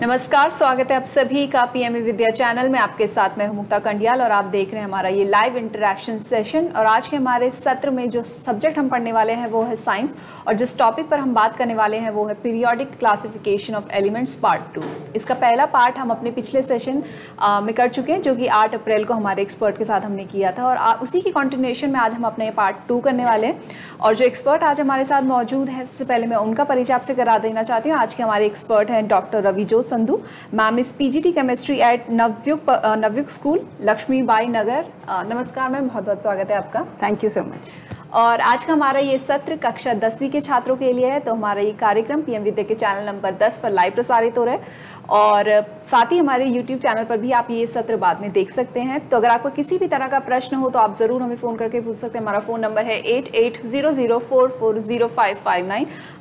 नमस्कार स्वागत है आप सभी का पीएमए विद्या चैनल में। आपके साथ मैं हूँ मुक्ता कंडियाल और आप देख रहे हैं हमारा ये लाइव इंटरेक्शन सेशन और आज के हमारे सत्र में जो सब्जेक्ट हम पढ़ने वाले हैं वो है साइंस और जिस टॉपिक पर हम बात करने वाले हैं वो है periodic classification of elements part two इसका पहला पार्ट हम अपने पिछले सेशन में कर चुके हैं जो कि आठ अप्रैल को हमारे एक्सपर्ट के साथ हमने किया था। और आ, उसी की कॉन्टिन्यूशन में आज हम अपने पार्ट टू करने वाले हैं। और जो एक्सपर्ट आज हमारे साथ मौजूद है सबसे पहले मैं उनका परिचय आपसे करा देना चाहती हूँ। आज के हमारे एक्सपर्ट हैं डॉक्टर रविजोत संधू। मैम इस PGT chemistry at Navyug Navyug school Laxmibai Nagar. नमस्कार मैम बहुत बहुत स्वागत है आपका। थैंक यू सो मच और आज का हमारा ये सत्र कक्षा दसवीं के छात्रों के लिए है तो हमारा ये कार्यक्रम पीएम विद्या के चैनल नंबर 10 पर लाइव प्रसारित हो रहा है। और साथ ही हमारे यूट्यूब चैनल पर भी आप ये सत्र बाद में देख सकते हैं। तो अगर आपको किसी भी तरह का प्रश्न हो तो आप ज़रूर हमें फ़ोन करके पूछ सकते हैं। हमारा फ़ोन नंबर है एट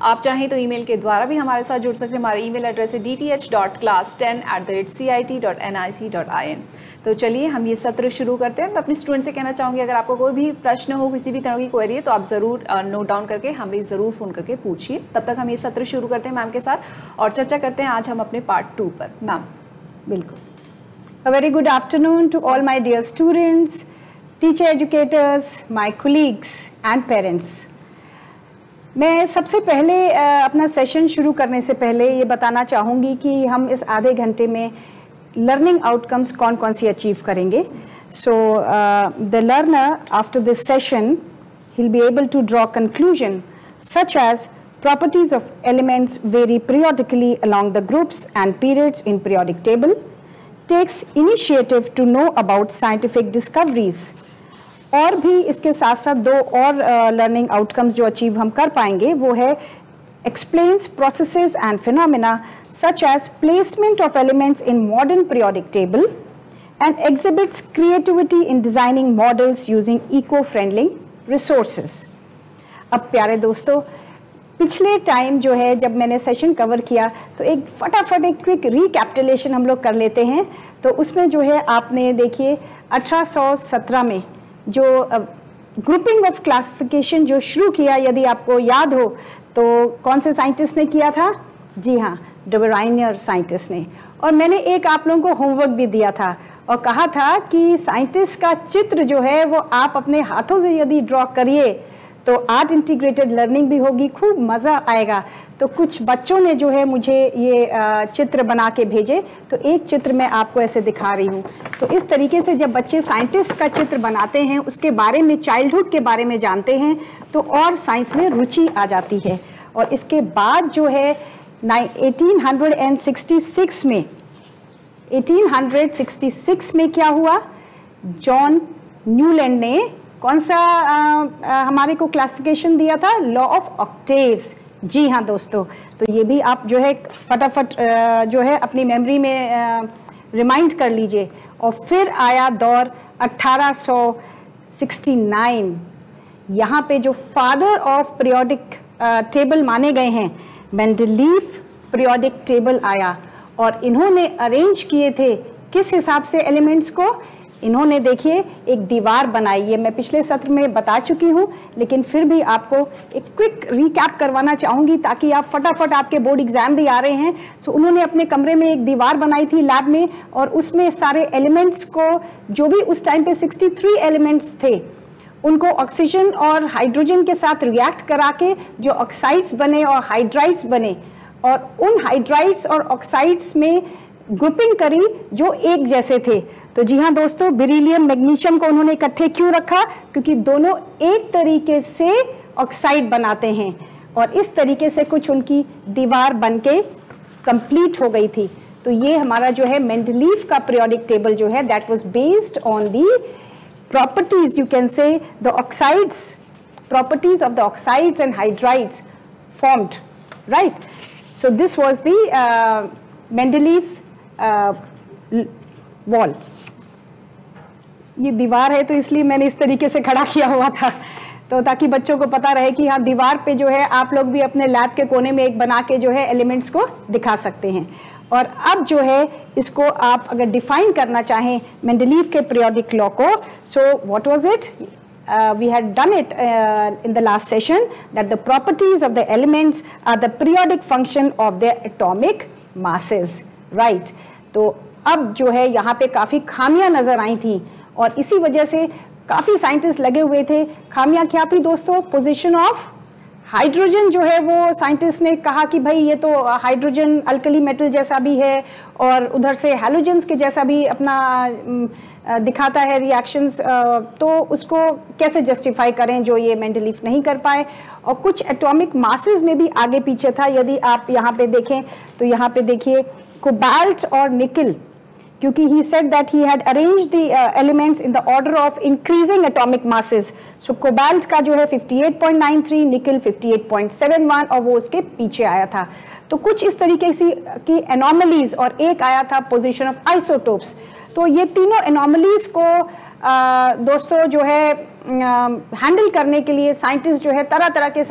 आप चाहें तो ईमेल के द्वारा भी हमारे साथ जुड़ सकते हैं। हमारा ईमेल एड्रेस है D T H dot class ten at the rate C I T dot N I C dot I N तो चलिए हम ये सत्र शुरू करते हैं। मैं अपने स्टूडेंट से कहना चाहूँगी अगर आपको कोई भी प्रश्न हो किसी भी तरह की क्वेरी है तो आप ज़रूर नोट डाउन करके हमें ज़रूर फ़ोन करके पूछिए। तब तक हम ये सत्र शुरू करते हैं मैम के साथ और चर्चा करते हैं आज हम अपने पार्ट टू पर। मैम बिल्कुल। A very good afternoon to all my dear students, teacher educators, my colleagues and parents. मैं सबसे पहले अपना सेशन शुरू करने से पहले ये बताना चाहूँगी कि हम इस आधे घंटे में लर्निंग आउटकम्स कौन कौन सी अचीव करेंगे so the learner after this session he'll be able to draw conclusion such as properties of elements vary periodically along the groups and periods in periodic table takes initiative to know about scientific discoveries और भी इसके साथ साथ दो और learning uh, outcomes जो achieve हम कर पाएँगे वो है explains process and phenomena such as placement of elements in modern periodic table and exhibits creativity in designing models using eco friendly resources अब प्यारे दोस्तों पिछले टाइम जो है जब मैंने सेशन कवर किया तो एक फटाफट एक क्विक रिकैप्टलेशन हम लोग कर लेते हैं। तो उसमें जो है आपने देखिए 1817 में जो ग्रुपिंग ऑफ़ क्लासिफिकेशन जो शुरू किया, यदि आपको याद हो तो कौन से साइंटिस्ट ने किया था? जी हाँ डबराइनियर साइंटिस्ट ने। और मैंने एक आप लोगों को होमवर्क भी दिया था और कहा था कि साइंटिस्ट का चित्र जो है, वो आप अपने हाथों से यदि ड्रॉ करिए तो आर्ट इंटीग्रेटेड लर्निंग भी होगी, खूब मज़ा आएगा। तो कुछ बच्चों ने जो है मुझे ये चित्र बना के भेजे तो एक चित्र मैं आपको ऐसे दिखा रही हूँ। तो इस तरीके से जब बच्चे साइंटिस्ट का चित्र बनाते हैं, उसके बारे में चाइल्डहुड के बारे में जानते हैं तो और साइंस में रुचि आ जाती है। और इसके बाद जो है एटीन में 1866 में क्या हुआ? जॉन न्यूलैंड ने कौन सा आ, आ, हमारे को क्लासिफिकेशन दिया था? लॉ ऑफ़ ऑक्टेव्स जी हाँ दोस्तों तो ये भी आप जो है फटाफट जो है अपनी मेमोरी में रिमाइंड कर लीजिए। और फिर आया दौर 1869 यहाँ पे जो फादर ऑफ़ पीरियोडिक टेबल माने गए हैं मेंडलीफ पीरियोडिक टेबल आया। और इन्होंने अरेंज किए थे किस हिसाब से एलिमेंट्स को? इन्होंने देखिए, एक दीवार बनाई। है मैं पिछले सत्र में बता चुकी हूँ, लेकिन फिर भी आपको एक क्विक रिकैप करवाना चाहूँगी ताकि आप फटाफट आपके बोर्ड एग्ज़ाम भी आ रहे हैं। सो उन्होंने अपने कमरे में एक दीवार बनाई थी लैब में और उसमें सारे एलिमेंट्स को, जो भी उस टाइम पे 63 एलिमेंट्स थे, उनको ऑक्सीजन और हाइड्रोजन के साथ रिएक्ट करा के जो ऑक्साइड्स बने और हाइड्राइड्स बने और उन हाइड्राइड्स और ऑक्साइड्स में ग्रुपिंग करी जो एक जैसे थे। तो जी हाँ दोस्तों बिरीलियम मैग्नीशियम को उन्होंने इकट्ठे क्यों रखा? क्योंकि दोनों एक तरीके से ऑक्साइड बनाते हैं और इस तरीके से कुछ उनकी दीवार बन के कंप्लीट हो गई थी। तो ये हमारा जो है मेंडलीफ का पीरियोडिक टेबल जो है that was based on the properties you can say the oxides properties of the oxides and hydrides formed right So this was the uh, wall. ये दीवार है तो इसलिए मैंने इस तरीके से खड़ा किया हुआ था। तो ताकि बच्चों को पता रहे कि हाँ दीवार पे जो है आप लोग भी अपने लैब के कोने में एक बना के जो है एलिमेंट्स को दिखा सकते हैं। और अब जो है इसको आप अगर डिफाइन करना चाहें मेंडलीव के पीरियोडिक लॉ को so what was it uh, we had done it uh, in the last session that the properties of the elements are the periodic function of their atomic masses right तो अब जो है यहाँ पे काफ़ी खामियाँ नज़र आई थी। और इसी वजह से काफ़ी साइंटिस्ट लगे हुए थे। खामियाँ क्या थी दोस्तों? पोजीशन ऑफ़ हाइड्रोजन जो है वो साइंटिस्ट ने कहा कि भाई ये तो हाइड्रोजन अल्कली मेटल जैसा भी है और उधर से हेलोजेंस के जैसा भी अपना दिखाता है रिएक्शंस तो उसको कैसे जस्टिफाई करें जो ये मेंडलीफ नहीं कर पाए? और कुछ एटॉमिक मासेस में भी आगे पीछे था। यदि आप यहाँ पे देखें तो यहाँ पे देखिए कोबाल्ट और निकल क्योंकि he said that he had arrange the elements in the order of increasing atomic masses so cobalt का जो है 58.93 निकल 58.71 और वो उसके पीछे आया था। तो कुछ इस तरीके से की एनोमलीज और एक आया था पोजिशन ऑफ़ आइसोटोप्स तो ये तीनों एनोमलीज को दोस्तों, जो है हैंडल करने के लिए साइंटिस्ट जो है तरह तरह के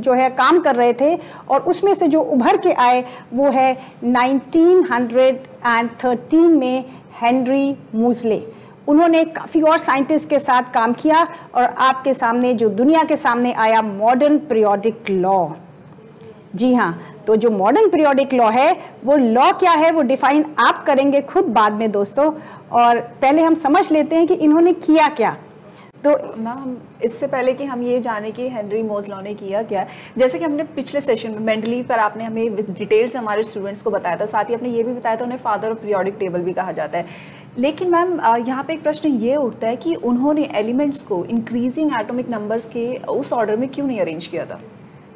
जो है, काम कर रहे थे और उसमें से जो उभर के आए, वो है 1913 में हेनरी मूसले उन्होंने काफ़ी और साइंटिस्ट के साथ काम किया और आपके सामने, जो दुनिया के सामने आया मॉडर्न पीरियोडिक लॉ जी हाँ तो जो मॉडर्न पीरियोडिक लॉ है, वो लॉ क्या है, वो डिफाइन आप करेंगे खुद बाद में, दोस्तों। और पहले हम समझ लेते हैं कि इन्होंने किया क्या। तो मैम इससे पहले कि हम ये जाने कि हेनरी मोजलॉ ने किया क्या, जैसे कि हमने पिछले सेशन में मेंटली पर आपने हमें डिटेल्स हमारे स्टूडेंट्स को बताया था, साथ ही आपने ये भी बताया था, उन्हें फादर ऑफ़ पीरियोडिक टेबल भी कहा जाता है। लेकिन मैम यहाँ पे एक प्रश्न ये उठता है कि उन्होंने एलिमेंट्स को इंक्रीजिंग एटॉमिक नंबर्स के उस ऑर्डर में क्यों नहीं अरेंज किया था?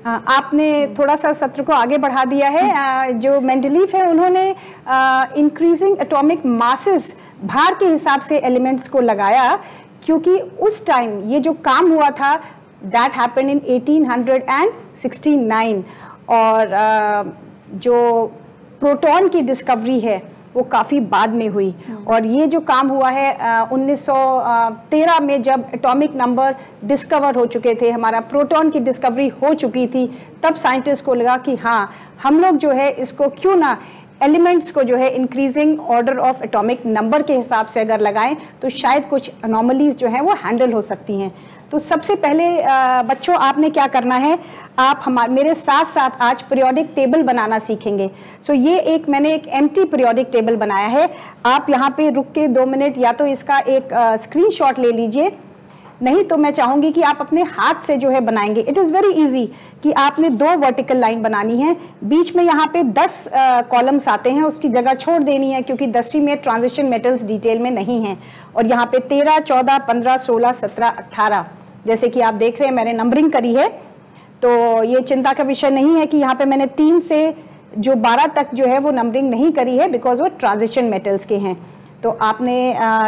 आपने थोड़ा सा सत्र को आगे बढ़ा दिया है। जो मेंडलीफ है, उन्होंने इंक्रीजिंग एटॉमिक मासेस भार के हिसाब से एलिमेंट्स को लगाया, क्योंकि उस टाइम ये जो काम हुआ था दैट हैपन इन 1869 और जो प्रोटॉन की डिस्कवरी है वो काफ़ी बाद में हुई। और ये जो काम हुआ है उन्नीस में जब एटॉमिक नंबर डिस्कवर हो चुके थे, हमारा प्रोटॉन की डिस्कवरी हो चुकी थी, तब साइंटिस्ट को लगा कि हाँ हम लोग जो है इसको क्यों ना एलिमेंट्स को जो है increasing order of atomic number के हिसाब से अगर लगाएँ तो शायद कुछ अनोमलीज जो हैं वो हैंडल हो सकती हैं तो सबसे पहले बच्चों, आपने क्या करना है आप हमारे, मेरे साथ साथ आज पीरियोडिक टेबल बनाना सीखेंगे। सो so, ये एक, मैंने एक एम पीरियोडिक टेबल बनाया है। आप यहाँ पे रुक के दो मिनट या तो इसका एक स्क्रीनशॉट ले लीजिए। नहीं तो मैं चाहूँगी कि आप अपने हाथ से जो है बनाएँगे। इट इज़ वेरी इजी कि आपने दो वर्टिकल लाइन बनानी है। बीच में यहाँ पे दस कॉलम्स आते हैं। उसकी जगह छोड़ देनी है क्योंकि दसवीं में ट्रांजिशन मेटल्स डिटेल में नहीं है। और यहाँ पे तेरह, चौदह, पंद्रह, सोलह, सत्रह अट्ठारह जैसे कि आप देख रहे हैं, मैंने नंबरिंग करी है। तो ये चिंता का विषय नहीं है कि यहाँ पे मैंने तीन से जो बारह तक जो है वो नंबरिंग नहीं करी है बिकॉज़ वो ट्रांजिशन मेटल्स के हैं। तो आपने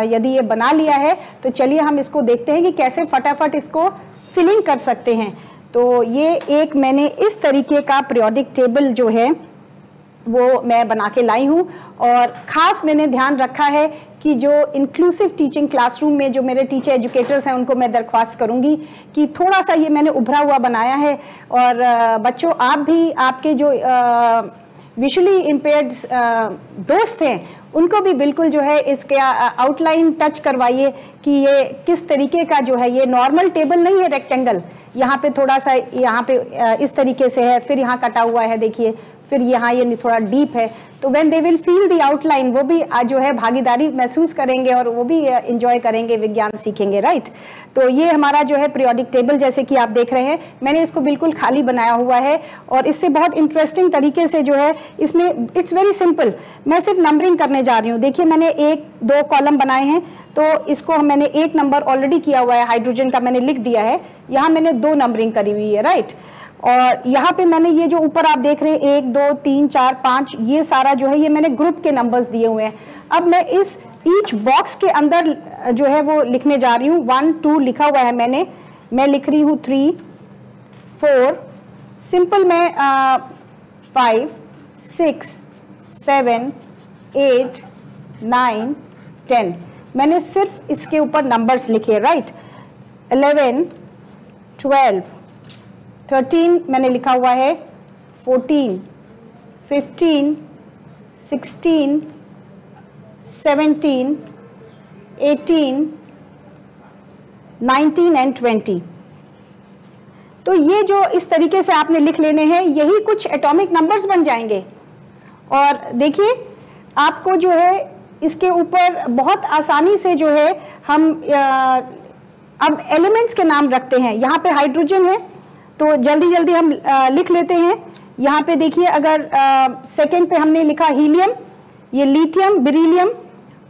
यदि ये बना लिया है तो चलिए हम इसको देखते हैं कि कैसे फटाफट इसको फिलिंग कर सकते हैं। तो ये एक मैंने इस तरीके का पीरियोडिक टेबल जो है, वो मैं बना के लाई हूँ। और ख़ास मैंने ध्यान रखा है कि जो इंक्लूसिव टीचिंग क्लासरूम में जो मेरे टीचर एजुकेटर्स हैं, उनको मैं दरख्वास्त करूँगी कि थोड़ा सा ये मैंने उभरा हुआ बनाया है। और बच्चों, आप भी, आपके जो विजुअली इम्पेयर्ड दोस्त हैं, उनको भी बिल्कुल जो है इसके आउटलाइन टच करवाइए कि ये किस तरीके का जो है, ये नॉर्मल टेबल नहीं है रेक्टेंगल यहाँ पे थोड़ा सा, यहाँ पे इस तरीके से है, फिर यहाँ कटा हुआ है, देखिए। फिर यहाँ ये थोड़ा डीप है। तो when they will feel the outline वो भी जो है, भागीदारी महसूस करेंगे और वो भी इंजॉय करेंगे, विज्ञान सीखेंगे राइट तो ये हमारा जो है पीरियोडिक टेबल जैसे कि आप देख रहे हैं, मैंने इसको बिल्कुल खाली बनाया हुआ है और इससे बहुत इंटरेस्टिंग तरीके से जो है, इसमें इट्स वेरी सिंपल मैं सिर्फ़ नंबरिंग करने जा रही हूँ। देखिए, मैंने एक, दो कॉलम बनाए हैं तो इसको मैंने एक नंबर ऑलरेडी किया हुआ है हाइड्रोजन का मैंने लिख दिया है। यहाँ मैंने दो नंबरिंग करी हुई है राइट और यहाँ पे मैंने ये जो ऊपर आप देख रहे हैं, एक, दो, तीन, चार, पाँच, ये सारा जो है, ये मैंने ग्रुप के नंबर्स दिए हुए हैं। अब मैं इस ईच बॉक्स के अंदर, जो है, वो लिखने जा रही हूँ। वन टू लिखा हुआ है मैंने। मैं लिख रही हूँ थ्री फोर सिंपल मैं five six seven eight nine ten मैंने सिर्फ़ इसके ऊपर नंबर्स लिखे राइट इलेवन ट्वेल्व थर्टीन मैंने लिखा हुआ है fourteen fifteen sixteen seventeen eighteen nineteen and twenty. तो ये जो इस तरीके से आपने लिख लेने हैं यही कुछ एटॉमिक नंबर्स बन जाएँगे। और देखिए आपको जो है इसके ऊपर बहुत आसानी से जो है हम आ, अब एलिमेंट्स के नाम रखते हैं। यहाँ पे हाइड्रोजन है तो जल्दी जल्दी हम लिख लेते हैं। यहाँ पे देखिए अगर सेकंड पे हमने लिखा हीलियम ये लिथियम बिरीलियम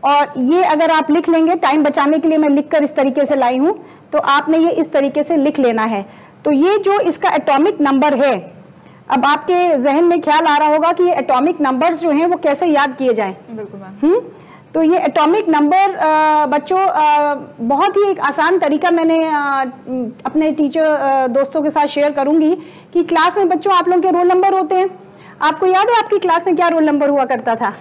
और ये अगर आप लिख लेंगे टाइम बचाने के लिए मैं लिखकर इस तरीके से लाई हूँ तो आपने ये इस तरीके से लिख लेना है। तो ये जो इसका एटॉमिक नंबर है अब आपके जहन में ख्याल आ रहा होगा कि ये एटॉमिक नंबर्स जो हैं वो कैसे याद किए जाएँ? बिल्कुल हम्म? तो ये एटॉमिक नंबर बच्चों बहुत ही एक आसान तरीका मैंने अपने टीचर दोस्तों के साथ शेयर करूँगी कि क्लास में बच्चों आप लोगों के रोल नंबर होते हैं। आपको याद है आपकी क्लास में क्या रोल नंबर हुआ करता था?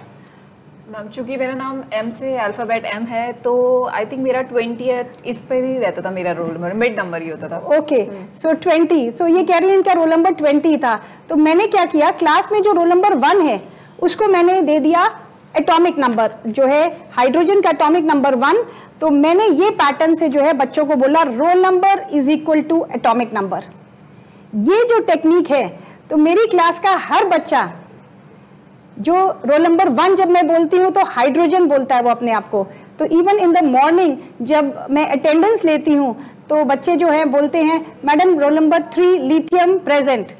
मैम चूँकि मेरा नाम एम से अल्फ़ाबेट एम है तो आई थिंक मेरा ट्वेंटी इस पर ही रहता था मेरा रोल नंबर मिड नंबर ही होता था। ओके सो ट्वेंटी सो ये कह रही है इनका रोल नंबर ट्वेंटी था। तो मैंने क्या किया क्लास में जो रोल नंबर वन है उसको मैंने दे दिया एटॉमिक नंबर जो है हाइड्रोजन का एटॉमिक नंबर वन तो मैंने ये पैटर्न से जो है बच्चों को बोला roll number is equal to atomic number ये जो टेक्निक है तो मेरी क्लास का हर बच्चा, जो रोल नंबर वन जब मैं बोलती हूँ तो हाइड्रोजन बोलता है वो अपने आप को. तो इवन इन द मॉर्निंग जब मैं अटेंडेंस लेती हूँ तो बच्चे जो हैं बोलते हैं, madam roll number three lithium present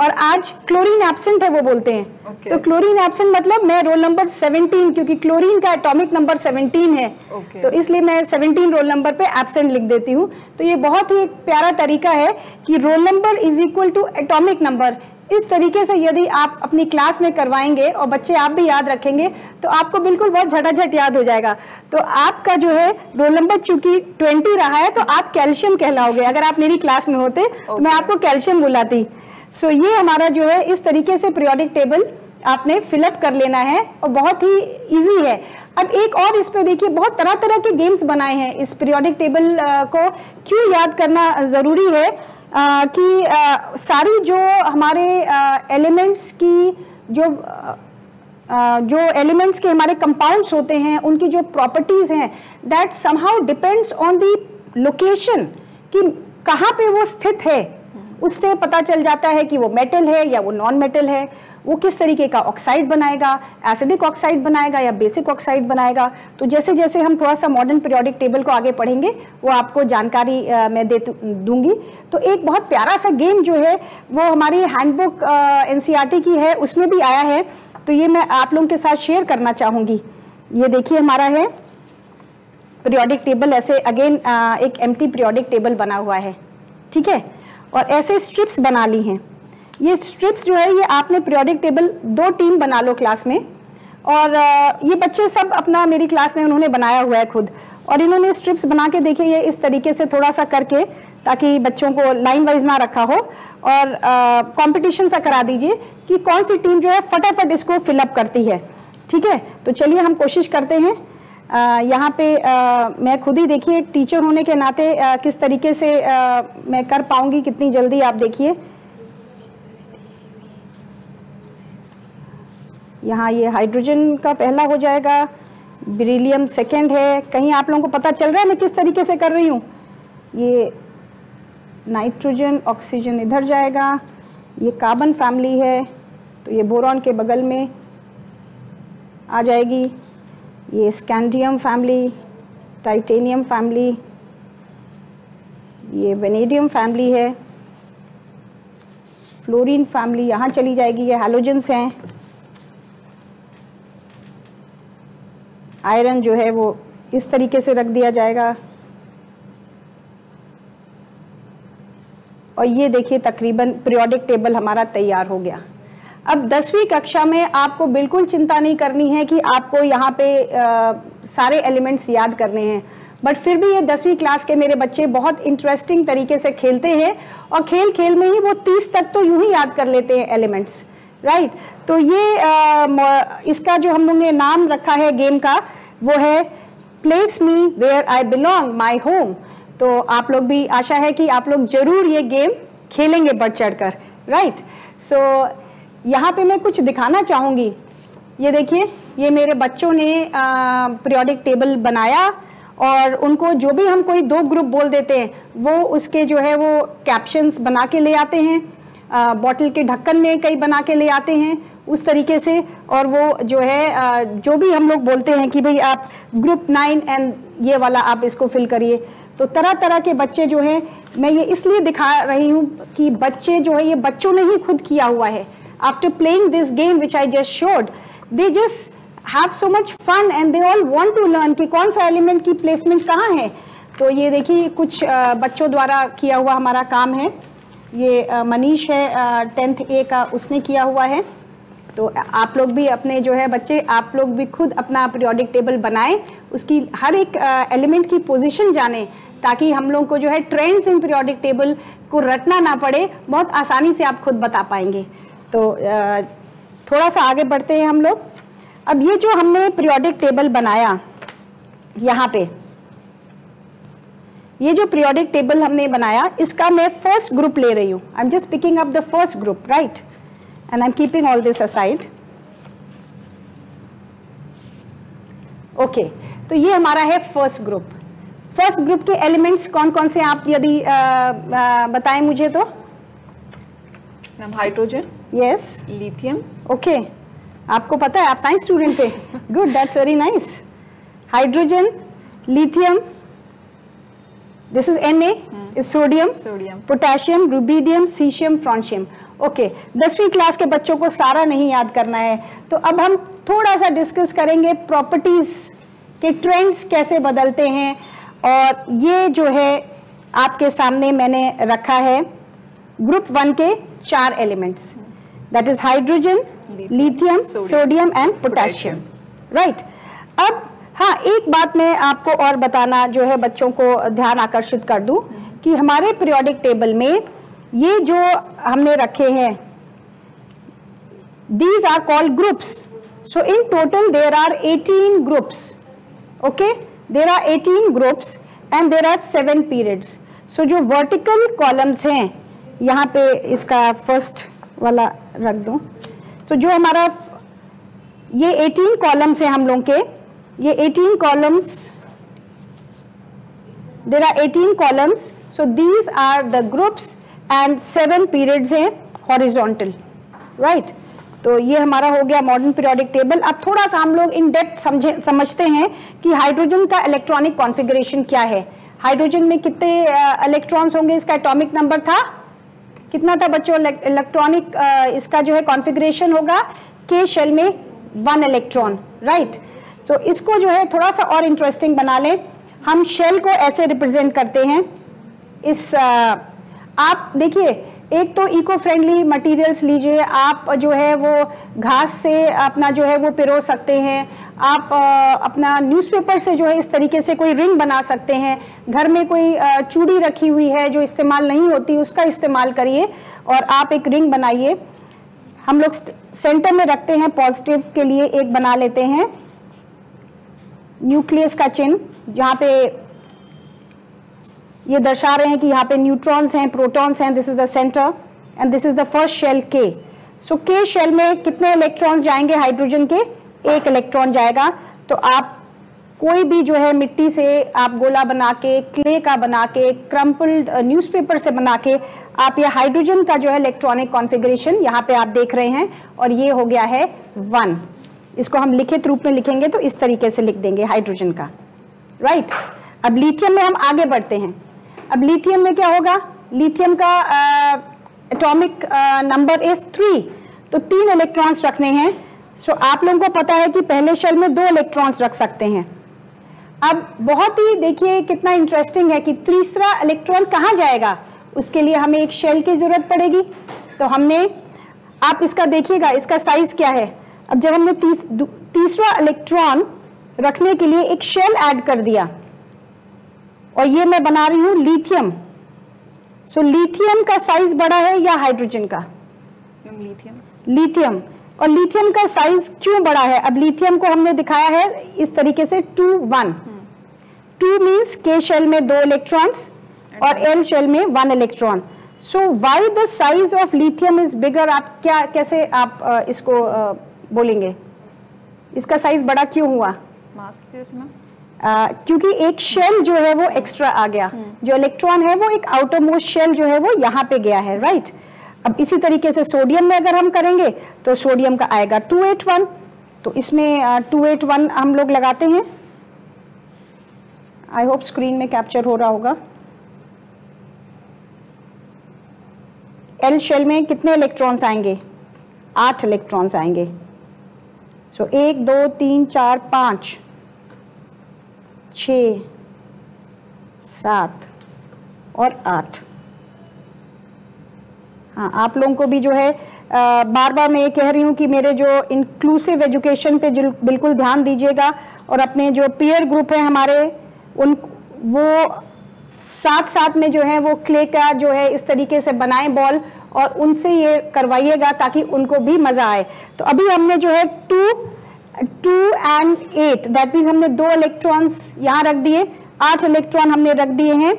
और आज क्लोरीन एब्सेंट है वो बोलते हैं। Okay. तो क्लोरीन एब्सेंट मतलब मैं रोल नंबर 17 क्योंकि क्लोरीन का एटॉमिक नंबर 17 है। Okay. तो इसलिए मैं 17 रोल नंबर पे एब्सेंट लिख देती हूँ। तो ये बहुत ही एक प्यारा तरीका है कि roll number is equal to atomic number इस तरीके से यदि आप अपनी क्लास में करवाएँगे और बच्चे आप भी याद रखेंगे तो आपको बिल्कुल बहुत झटाझट याद हो जाएगा। तो आपका जो है रोल नंबर चूँकि 20 रहा है तो आप कैल्शियम कहलाओगे। अगर आप मेरी क्लास में होते तो मैं आपको कैल्शियम बुलाती। सो ये हमारा जो है इस तरीके से पीरियोडिक टेबल आपने फिलअप कर लेना है और बहुत ही इजी है। अब एक और इस पे देखिए बहुत तरह तरह के गेम्स बनाए हैं इस पीरियोडिक टेबल को। क्यों याद करना ज़रूरी है आ, कि आ, सारी जो हमारे एलिमेंट्स की जो आ, जो एलिमेंट्स के हमारे कंपाउंड्स होते हैं उनकी जो प्रॉपर्टीज़ हैं that somehow depends on the location कि कहाँ पे वो स्थित है। उससे पता चल जाता है कि वो मेटल है या वो नॉन मेटल है। वो किस तरीके का ऑक्साइड बनाएगा एसिडिक ऑक्साइड बनाएगा या बेसिक ऑक्साइड बनाएगा। तो जैसे जैसे हम थोड़ा सा मॉडर्न पीरियोडिक टेबल को आगे पढ़ेंगे वो आपको जानकारी आ, मैं दे दूँगी। तो एक बहुत प्यारा सा गेम जो है वो हमारी हैंडबुक एनसीईआरटी की है उसमें भी आया है। तो ये मैं आप लोगों के साथ शेयर करना चाहूँगी। ये देखिए हमारा है। पीरियोडिक टेबल ऐसे अगेन एक एम्प्टी पीरियोडिक टेबल बना हुआ है। ठीक है? और ऐसे स्ट्रिप्स बना ली हैं। ये स्ट्रिप्स जो है, ये आपने पीरियोडिक टेबल दो टीम बना लो क्लास में। और ये बच्चे सब अपना मेरी क्लास में उन्होंने बनाया हुआ है खुद। और इन्होंने स्ट्रिप्स बना के देखे, ये इस तरीके से थोड़ा सा करके, ताकि बच्चों को लाइन वाइज ना रखा हो। और कंपटीशन सा करा दीजिए कि कौन सी टीम जो है, फटाफट इसको फिलअप करती है। ठीक है? तो चलिए हम कोशिश करते हैं। यहाँ पे आ, मैं खुद ही देखिए एक टीचर होने के नाते आ, किस तरीके से आ, मैं कर पाऊँगी कितनी जल्दी आप देखिए। यहाँ ये हाइड्रोजन का पहला हो जाएगा ब्रिलियम सेकेंड है। कहीं आप लोगों को पता चल रहा है मैं किस तरीके से कर रही हूँ? ये नाइट्रोजन ऑक्सीजन इधर जाएगा। ये कार्बन फैमिली है तो ये बोरॉन के बगल में आ जाएगी। ये स्कैंडियम फैमिली टाइटेनियम फैमिली ये वेनेडियम फैमिली है। फ्लोरीन फैमिली यहाँ चली जाएगी, ये हैलोजेंस हैं। आयरन जो है वो इस तरीके से रख दिया जाएगा। और ये देखिए, तकरीबन पीरियोडिक टेबल हमारा तैयार हो गया। अब दसवीं कक्षा में आपको बिल्कुल चिंता नहीं करनी है कि आपको यहाँ पे आ, सारे एलिमेंट्स याद करने हैं। बट फिर भी ये दसवीं क्लास के मेरे बच्चे बहुत इंटरेस्टिंग तरीके से खेलते हैं और खेल खेल में ही वो तीस तक तो यूँ ही याद कर लेते हैं एलिमेंट्स राइट तो ये आ, इसका जो हम लोग ने नाम रखा है गेम का वो है place me where I belong my home तो आप लोग भी आशा है कि आप लोग ज़रूर ये गेम खेलेंगे बढ़ चढ़ कर राइट सो यहाँ पे मैं कुछ दिखाना चाहूँगी। ये देखिए, ये मेरे बच्चों ने पीरियोडिक टेबल बनाया और उनको जो भी हम कोई दो ग्रुप बोल देते हैं, वो उसके जो है वो कैप्शंस बना के ले आते हैं बॉटल के ढक्कन में कई बना के ले आते हैं, उस तरीके से और वो जो है जो भी हम लोग बोलते हैं कि भाई आप ग्रुप नाइन एंड ये वाला आप इसको फिल करिए। तो तरह तरह के बच्चे जो हैं, मैं ये इसलिए दिखा रही हूँ कि बच्चे जो है, ये बच्चों ने ही खुद किया हुआ है। After playing this game which I just showed they just have so much fun and they all want to learn कि कौन सा एलिमेंट की प्लेसमेंट कहाँ है। तो ये देखिए, कुछ बच्चों द्वारा किया हुआ हमारा काम है। ये मनीष है टेंथ ए का, उसने किया हुआ है। तो आप लोग भी अपने जो है बच्चे, आप लोग भी खुद अपना पीरियोडिक टेबल बनाएँ। उसकी हर एक एलिमेंट की पोजीशन जानें, ताकि हम लोग को जो है ट्रेंड्स इन पीरियोडिक टेबल को रटना ना पड़े। बहुत आसानी से आप खुद बता पाएँगे। तो थोड़ा सा आगे बढ़ते हैं हम लोग। अब ये जो हमने पीरियोडिक टेबल बनाया, यहाँ पे, ये जो पीरियोडिक टेबल हमने बनाया, इसका मैं फ़र्स्ट ग्रुप ले रही हूँ। I am just picking up the first group right and I am keeping all this aside okay तो ये हमारा है फ़र्स्ट ग्रुप फ़र्स्ट ग्रुप के एलिमेंट्स कौन कौन से आप यदि बताएँ मुझे तो। हाइड्रोजन यस लिथियम ओके आपको पता है आप साइंस स्टूडेंट थे. Good that's very nice hydrogen lithium this is an a sodium sodium potassium rubidium caesium francium okay दसवीं क्लास के बच्चों को सारा नहीं याद करना है. तो अब हम थोड़ा सा डिस्कस करेंगे प्रॉपर्टीज़ के ट्रेंड्स कैसे बदलते हैं. और ये जो है आपके सामने मैंने रखा है ग्रुप वन के चार elements that is hydrogen lithium sodium and potassium right अब हाँ एक बात मैं आपको और बताना जो है बच्चों को ध्यान आकर्षित कर दूँ कि हमारे पीरियोडिक टेबल में ये जो हमने रखे हैं these are called groups so in total there are 18 groups okay there are 18 groups and there are seven periods so जो वर्टिकल कॉलम्स हैं यहाँ पे इसका फ़र्स्ट वाला रख दो। तो जो हमारा ये 18 कॉलम्स हैं हम लोग के। ये 18 columns there are 18 columns. So these are the groups and seven periods हैं, horizontal, right? तो ये हमारा हो गया मॉडर्न पीरियोडिक टेबल अब थोड़ा सा हम लोग इन डेप्थ समझे, समझते हैं कि हाइड्रोजन का इलेक्ट्रॉनिक कॉन्फ़िगरेशन क्या है। हाइड्रोजन में कितने इलेक्ट्रॉन्स होंगे? इसका एटॉमिक नंबर था कितना था बच्चों? इलेक्ट्रॉनिक इसका जो है कॉन्फ़िगरेशन होगा के शेल में वन इलेक्ट्रॉन राइट? सो इसको जो है थोड़ा सा और इंटरेस्टिंग बना लें। हम शेल को ऐसे रिप्रेजेंट करते हैं। इस आ, आप देखिए एक तो इको फ्रेंडली मटेरियल्स लीजिए, आप जो है वो घास से अपना जो है वो पिरो सकते हैं, आप अपना न्यूज़पेपर से जो है इस तरीके से कोई रिंग बना सकते हैं, घर में कोई चूड़ी रखी हुई है जो इस्तेमाल नहीं होती, उसका इस्तेमाल करिए और आप एक रिंग बनाइए। हम लोग सेंटर में रखते हैं पॉजिटिव के लिए एक बना लेते हैं। न्यूक्लियस का चिन्ह, जहाँ पे ये दर्शा रहे हैं कि यहाँ पे न्यूट्रॉन्स हैं प्रोटॉन्स हैं this is the centre and this is the first shell K so K shell में कितने इलेक्ट्रॉन्स जाएँगे हाइड्रोजन के? एक इलेक्ट्रॉन जाएगा। तो आप कोई भी जो है मिट्टी से आप गोला बना के क्ले का बना के क्रम्पल्ड न्यूज़पेपर से बना के आप ये हाइड्रोजन का जो है इलेक्ट्रॉनिक कॉन्फ़िगरेशन यहाँ पे आप देख रहे हैं और ये हो गया है वन इसको हम लिखित रूप में लिखेंगे तो इस तरीके से लिख देंगे हाइड्रोजन का। Right right? अब लिथियम में हम आगे बढ़ते हैं। अब लिथियम में क्या होगा? लिथियम का एटॉमिक नंबर इज़ थ्री तो तीन इलेक्ट्रॉन्स रखने हैं। सो आप लोगों को पता है कि पहले शेल में दो इलेक्ट्रॉन्स रख सकते हैं। अब बहुत ही देखिए कितना इंटरेस्टिंग है कि तीसरा इलेक्ट्रॉन कहाँ जाएगा? उसके लिए हमें एक शेल की ज़रूरत पड़ेगी। तो हमने आप इसका देखिएगा इसका साइज़ क्या है? अब जब हमने तीस, तीसरा इलेक्ट्रॉन रखने के लिए एक शेल ऐड कर दिया। और ये मैं बना रही हूँ लिथियम सो so, लिथियम का साइज़ बड़ा है या हाइड्रोजन का? लिथियम लिथियम और लिथियम का साइज़ क्यों बड़ा है? अब लिथियम को हमने दिखाया है इस तरीके से two one two means K shell में दो इलेक्ट्रॉन्स और एल शेल में one electron so why the size of lithium is bigger आप क्या कैसे आप इसको बोलेंगे? इसका साइज़ बड़ा क्यों हुआ? मास की वजह से मैम क्योंकि एक शेल जो है वो एक्स्ट्रा आ गया। हम्म। जो इलेक्ट्रॉन है वो एक आउटर मोस्ट शेल जो है वो यहाँ पे गया है राइट अब इसी तरीके से सोडियम में अगर हम करेंगे तो सोडियम का आएगा टू एट वन तो इसमें टू एट वन हम लोग लगाते हैं। आई होप स्क्रीन में कैप्चर हो रहा होगा। एल शेल में कितने इलेक्ट्रॉन्स आएँगे? आठ इलेक्ट्रॉन्स आएँगे। सो so, एक दो तीन चार पाँच। छ सात और आठ। हाँ आप लोगों को भी जो है आ, बार बार मैं ये कह रही हूँ कि मेरे जो इंक्लूसिव एजुकेशन पे बिल्कुल ध्यान दीजिएगा और अपने जो पीयर ग्रुप है हमारे उन वो साथ साथ में जो है वो क्ले का जो है इस तरीके से बनाए बॉल और उनसे ये करवाइएगा ताकि उनको भी मज़ा आए। तो अभी हमने जो है two two and eight that means हमने दो इलेक्ट्रॉन्स यहाँ रख दिए आठ इलेक्ट्रॉन हमने रख दिए हैं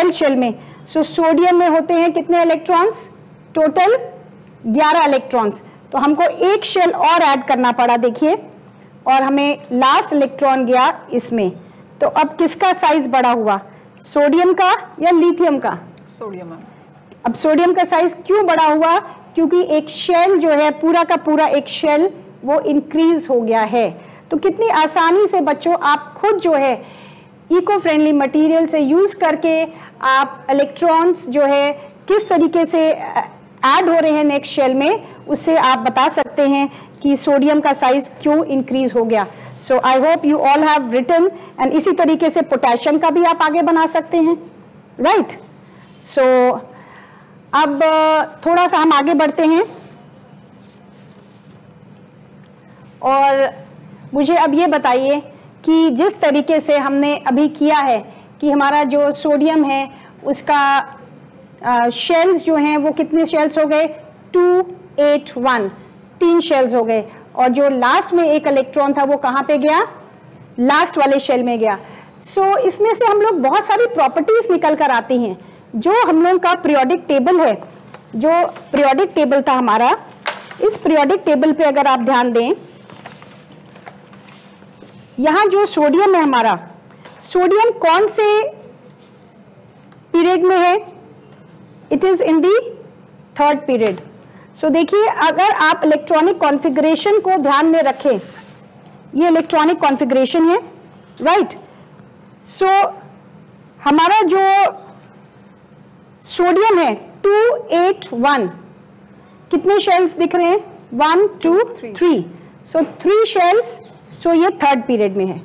एल शेल में। सो so, सोडियम में होते हैं कितने इलेक्ट्रॉन्स टोटल 11 इलेक्ट्रॉन्स तो हमको एक शेल और ऐड करना पड़ा देखिए। और हमें लास्ट इलेक्ट्रॉन गया इसमें। तो अब किसका साइज़ बड़ा हुआ? सोडियम का या लिथियम का? सोडियम अब सोडियम का साइज़ क्यों बड़ा हुआ? क्योंकि एक शेल जो है पूरा का पूरा एक शेल वो इंक्रीज हो गया है। तो कितनी आसानी से बच्चों आप खुद जो है इको फ्रेंडली मटेरियल से यूज़ करके आप इलेक्ट्रॉन्स जो है किस तरीके से ऐड हो रहे हैं नेक्स्ट शेल में उससे आप बता सकते हैं कि सोडियम का साइज़ क्यों इंक्रीज हो गया। So I hope you all have written and इसी तरीके से पोटेशियम का भी आप आगे बना सकते हैं। Right right? सो so, अब थोड़ा सा हम आगे बढ़ते हैं। और मुझे अब ये बताइए कि जिस तरीके से हमने अभी किया है कि हमारा जो सोडियम है उसका शेल्स जो हैं वो कितने शेल्स हो गए? टू एट वन तीन शेल्स हो गए। और जो लास्ट में एक इलेक्ट्रॉन था वो कहाँ पे गया? लास्ट वाले शेल में गया। सो so, इसमें से हम लोग बहुत सारी प्रॉपर्टीज़ निकल कर आती हैं जो हम लोग का पीरियोडिक टेबल है। जो पीरियोडिक टेबल था हमारा इस पीरियोडिक टेबल पे अगर आप ध्यान दें यहाँ जो सोडियम है हमारा सोडियम कौन से पीरियड में है? It is in the third period so देखिए अगर आप इलेक्ट्रॉनिक कॉन्फ़िगरेशन को ध्यान में रखें ये इलेक्ट्रॉनिक कॉन्फ़िगरेशन है राइट right? सो so, हमारा जो सोडियम है टू एट वन कितने शेल्स दिख रहे हैं? One two three so three shells so ये थर्ड पीरियड में है।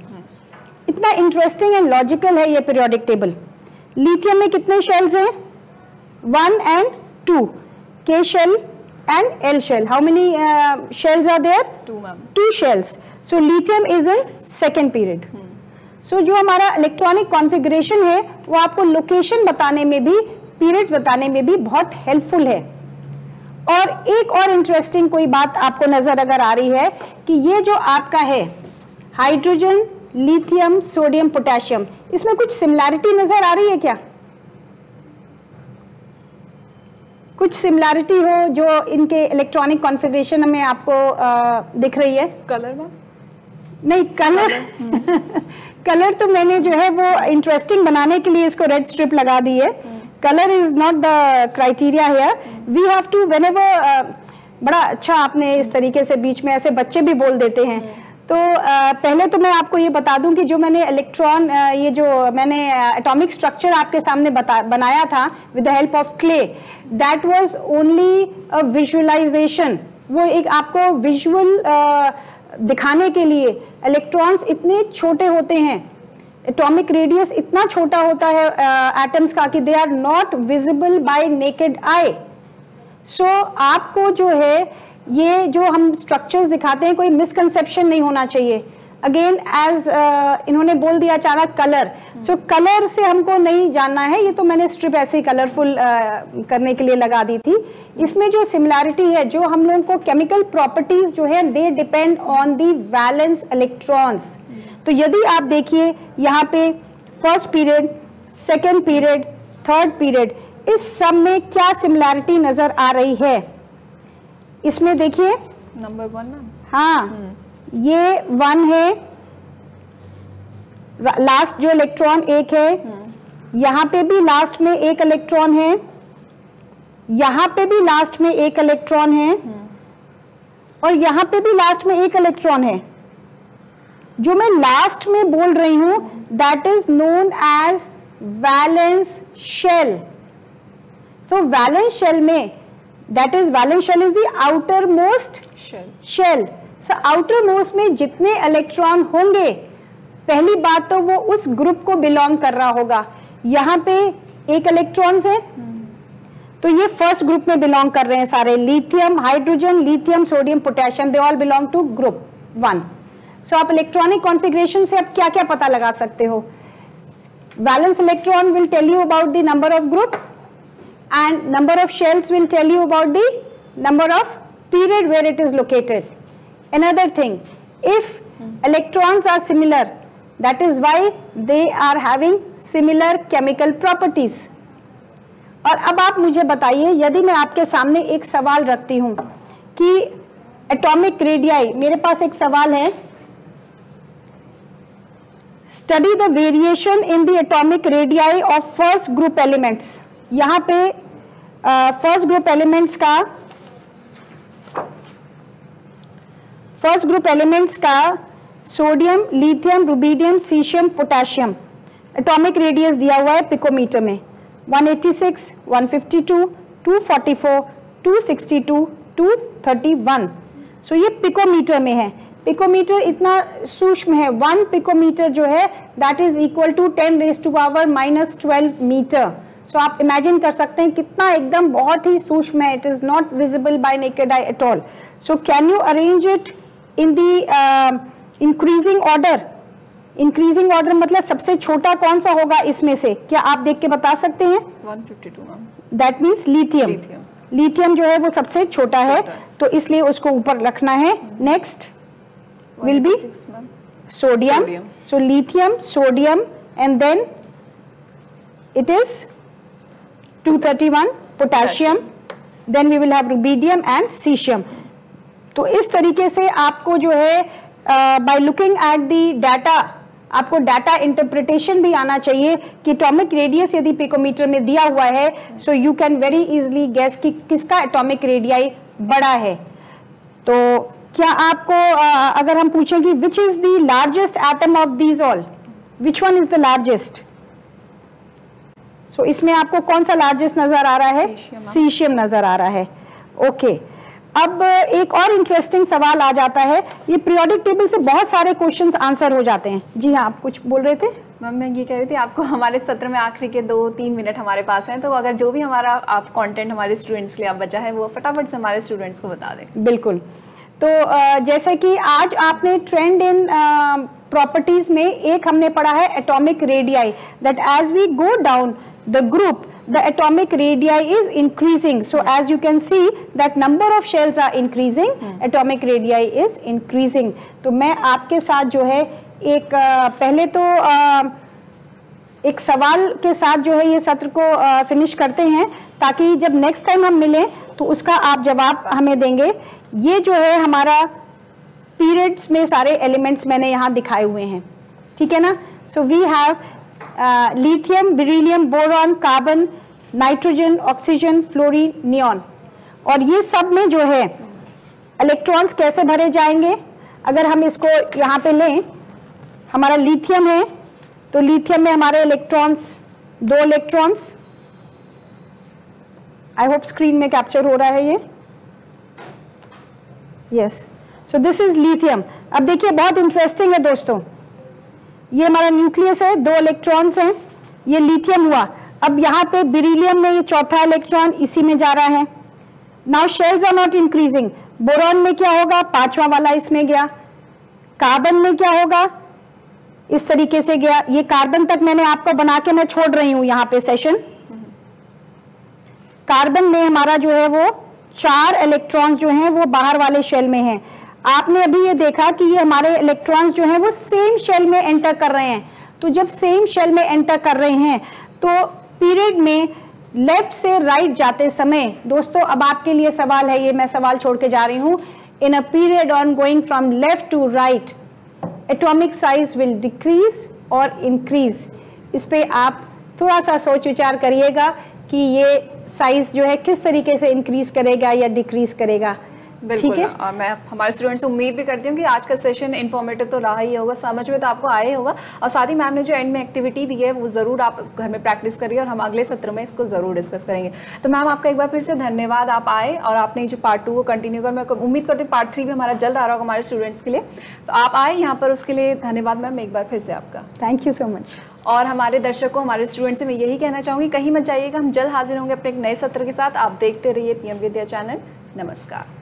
इतना इंटरेस्टिंग एंड लॉजिकल है ये पीरियोडिक टेबल लिथियम में कितने शेल्स हैं? One and two K shell and L shell how many shells are there two shells so lithium is in second period so जो हमारा इलेक्ट्रॉनिक कॉन्फ़िगरेशन है वो आपको लोकेशन बताने में भी पीरियड्स बताने में भी बहुत हेल्पफुल है। और एक और इंटरेस्टिंग कोई बात आपको नज़र अगर आ रही है कि ये जो आपका है हाइड्रोजन लिथियम सोडियम पोटेशियम। इसमें कुछ सिमिलैरिटी नज़र आ रही है क्या? कुछ सिमिलैरिटी हो जो इनके इलेक्ट्रॉनिक कॉन्फ़िगरेशन में आपको आ, दिख रही है? कलर में नहीं कलर। कलर। तो मैंने जो है वो इंटरेस्टिंग बनाने के लिए इसको रेड स्ट्रिप लगा दी है। Colour is not the criteria है वी हैव टू वेन बड़ा अच्छा आपने इस तरीके से बीच में ऐसे बच्चे भी बोल देते हैं। तो पहले तो मैं आपको ये बता दूँ कि जो मैंने इलेक्ट्रॉन ये जो मैंने एटॉमिक स्ट्रक्चर आपके सामने बता, बनाया था with the help of clay that was only a visualisation वो एक आपको विजुअल दिखाने के लिए इलेक्ट्रॉन्स इतने छोटे होते हैं एटॉमिक रेडियस इतना छोटा होता है एटम्स का कि they are not visible by naked eye so आपको जो है ये जो हम स्ट्रक्चर्स दिखाते हैं कोई मिसकंसेप्शन नहीं होना चाहिए। अगेन एज uh, इन्होंने बोल दिया अचानक कलर सो कलर से हमको नहीं जानना है। ये तो मैंने स्ट्रिप ऐसे ही कलरफुल uh, करने के लिए लगा दी थी। इसमें जो सिमिलैरिटी है जो हम लोगों को केमिकल प्रॉपर्टीज़ जो है they depend on the valence electrons तो यदि आप देखिए यहाँ पे first period second period third period इस सब में क्या सिमिलैरिटी नज़र आ रही है? इसमें देखिए। नंबर वन हाँ। हम्म। ये वन है। लास्ट जो इलेक्ट्रॉन एक है। यहाँ पे भी लास्ट में एक इलेक्ट्रॉन है। यहाँ पे भी लास्ट में एक इलेक्ट्रॉन है। और यहाँ पे भी लास्ट में एक इलेक्ट्रॉन है। जो मैं लास्ट में बोल रही हूँ that is known as valence shell so valence shell में that is valence shell is the outermost shell so outermost में जितने इलेक्ट्रॉन होंगे पहली बात तो वो उस ग्रुप को बिलोंग कर रहा होगा। यहाँ पे एक इलेक्ट्रॉन्स है। तो ये फ़र्स्ट ग्रुप में बिलोंग कर रहे हैं सारे। Lithium hydrogen lithium sodium potassium they all belong to group one so आप इलेक्ट्रॉनिक कॉन्फ़िगरेशन से आप क्या क्या पता लगा सकते हो? Valence electron will tell you about the number of group and number of shells will tell you about the number of period where it is located another thing, if electrons are similar, that is why they are having similar chemical properties. और अब आप मुझे बताइए, यदि मैं आपके सामने एक सवाल रखती हूँ कि एटॉमिक रेडियाई मेरे पास एक सवाल है। Study the variation in the atomic radii of first group elements यहाँ पे फ़र्स्ट ग्रुप एलिमेंट्स का फ़र्स्ट ग्रुप एलिमेंट्स का sodium lithium rubidium caesium potassium atomic radius दिया हुआ है पिकोमीटर में। 186, 152, 244, 262, 231 सो ये पिकोमीटर में है। पिकोमीटर इतना सूक्ष्म है। वन पिकोमीटर जो है that is equal to ten raise to power minus twelve metre so आप इमेजिन कर सकते हैं कितना एकदम बहुत ही सूक्ष्म है it is not visible by naked eye at all so can you arrange it in the increasing order increasing order मतलब सबसे छोटा कौन सा होगा इसमें से? क्या आप देख के बता सकते हैं? 152 दैट मीन्स लिथियम लिथियम जो है वो सबसे छोटा है तो इसलिए उसको ऊपर रखना है। Next will be sodium so lithium sodium and then it is 231 potassium then we will have rubidium and caesium तो इस तरीके से आपको जो है by looking at the data आपको डाटा इंटरप्रिटेशन भी आना चाहिए कि एटॉमिक रेडियस यदि पिकोमीटर में दिया हुआ है so you can very easily guess कि किसका एटॉमिक रेडियाई बड़ा है। तो क्या आपको अगर हम पूछें कि which is the largest atom of these all which one is the largest so इसमें आपको कौन सा लार्जेस्ट नज़र आ रहा है? सीशियम नज़र आ रहा है। Okay okay. अब एक और इंटरेस्टिंग सवाल आ जाता है। ये पीरियोडिक टेबल से बहुत सारे क्वेश्चंस आंसर हो जाते हैं। जी हाँ आप कुछ बोल रहे थे? मैम मैं ये कह रही थी आपको हमारे सत्र में आखिरी के दो तीन मिनट हमारे पास हैं तो अगर जो भी हमारा आप कंटेंट हमारे स्टूडेंट्स के लिए आप बचा है वो फटाफट से हमारे स्टूडेंट्स को बता दें। बिल्कुल। तो जैसे कि आज आपने ट्रेंड इन प्रॉपर्टीज़ में एक हमने पढ़ा है atomic radii that as we go down the group the atomic radii is increasing. So as you can see that number of shells are increasing, hmm. atomic radii is increasing. तो मैं आपके साथ जो है एक पहले तो एक सवाल के साथ जो है ये सत्र को फिनिश करते हैं ताकि जब नेक्स्ट टाइम हम मिलें तो उसका आप जवाब हमें देंगे ये जो है हमारा पीरियड्स में सारे एलिमेंट्स मैंने यहाँ दिखाए हुए हैं ठीक है ना so we have lithium beryllium boron carbon nitrogen oxygen fluorine neon और ये सब में जो है इलेक्ट्रॉन्स कैसे भरे जाएँगे? अगर हम इसको यहाँ पे लें, हमारा लिथियम है तो लिथियम में हमारे इलेक्ट्रॉन्स दो इलेक्ट्रॉन्स आई होप स्क्रीन में कैप्चर हो रहा है ये। Yes so this is lithium अब देखिए, बहुत इंटरेस्टिंग है दोस्तों। ये हमारा न्यूक्लियस है, दो इलेक्ट्रॉन्स हैं, ये लिथियम हुआ। अब यहाँ पे बिरीलियम में ये चौथा इलेक्ट्रॉन इसी में जा रहा है। Now shells are not increasing boron में क्या होगा? पांचवा वाला इसमें गया। कार्बन में क्या होगा? इस तरीके से गया। ये कार्बन तक मैंने आपको बना के मैं छोड़ रही हूँ यहाँ पे सेशन कार्बन में हमारा जो है वो चार इलेक्ट्रॉन्स जो हैं, वो बाहर वाले शेल में हैं। आपने अभी ये देखा कि ये हमारे इलेक्ट्रॉन्स जो हैं वो सेम शेल में एंटर कर रहे हैं। तो जब सेम शेल में एंटर कर रहे हैं तो पीरियड में लेफ़्ट से राइट right जाते समय, दोस्तों, अब आपके लिए सवाल है, ये मैं सवाल छोड़ के जा रही हूँ। In a period on going from left to right atomic size will decrease और इंक्रीज इस पर आप थोड़ा सा सोच विचार करिएगा कि ये साइज़ जो है किस तरीके से इंक्रीज करेगा या डिक्रीज करेगा। ठीक है? और मैं हमारे स्टूडेंट्स से उम्मीद भी करती हूँ कि आज का सेशन इन्फॉर्मेटिव तो रहा ही होगा समझ में तो आपको आया ही होगा। और साथ ही मैम ने जो एंड में एक्टिविटी दी है वो ज़रूर आप घर में प्रैक्टिस करिए और हम अगले सत्र में इसको ज़रूर डिस्कस करेंगे। तो मैम आपका एक बार फिर से धन्यवाद आप आए और आपने जो पार्ट टू को कंटिन्यू कर मैं उम्मीद करती हूँ पार्ट थ्री भी हमारा जल्द आ रहा होगा हमारे स्टूडेंट्स के लिए। तो आप आए यहाँ पर उसके लिए धन्यवाद मैम एक बार फिर से आपका। थैंक यू सो मच और हमारे दर्शकों हमारे स्टूडेंट से मैं यही कहना चाहूँगी कहीं मत जाइएगा हम जल्द हाजिर होंगे अपने एक नए सत्र के साथ। आप देखते रहिए पीएम विद्या चैनल नमस्कार।